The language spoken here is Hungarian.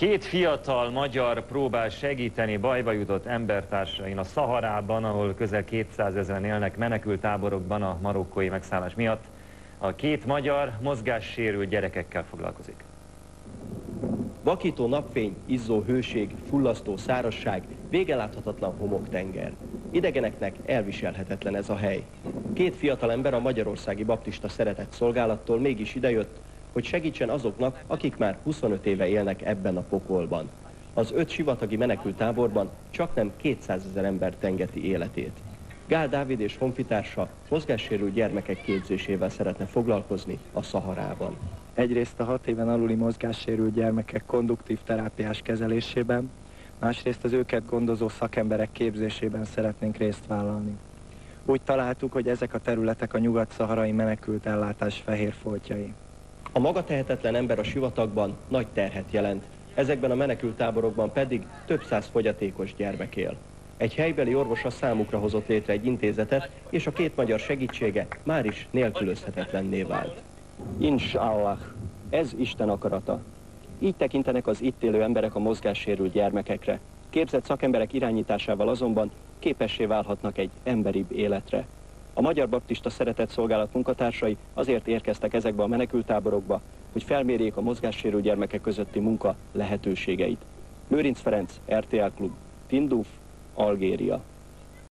Két fiatal magyar próbál segíteni bajba jutott embertársain a Szaharában, ahol közel 200 ezeren élnek menekültáborokban a marokkói megszállás miatt. A két magyar mozgássérült gyerekekkel foglalkozik. Vakító napfény, izzó hőség, fullasztó szárasság, végeláthatatlan homoktenger. Idegeneknek elviselhetetlen ez a hely. Két fiatal ember a Magyarországi Baptista Szeretett Szolgálattól mégis idejött, hogy segítsen azoknak, akik már 25 éve élnek ebben a pokolban. Az öt sivatagi menekültáborban csak nem 200 ezer ember tengeti életét. Gál Dávid és honfitársa mozgássérült gyermekek képzésével szeretne foglalkozni a Szaharában. Egyrészt a hat éven aluli mozgássérült gyermekek konduktív terápiás kezelésében, másrészt az őket gondozó szakemberek képzésében szeretnénk részt vállalni. Úgy találtuk, hogy ezek a területek a nyugat-szaharai menekült ellátás fehér foltjai. A maga tehetetlen ember a sivatagban nagy terhet jelent, ezekben a menekültáborokban pedig több száz fogyatékos gyermek él. Egy helybeli orvos a számukra hozott létre egy intézetet, és a két magyar segítsége már is nélkülözhetetlenné vált. Inshallah, ez Isten akarata. Így tekintenek az itt élő emberek a mozgássérült gyermekekre. Képzett szakemberek irányításával azonban képessé válhatnak egy emberibb életre. A Magyar Baptista Szeretett Szolgálat munkatársai azért érkeztek ezekbe a menekültáborokba, hogy felmérjék a mozgássérült gyermekek közötti munka lehetőségeit. Lőrinc Ferenc, RTL Klub, Tinduf, Algéria.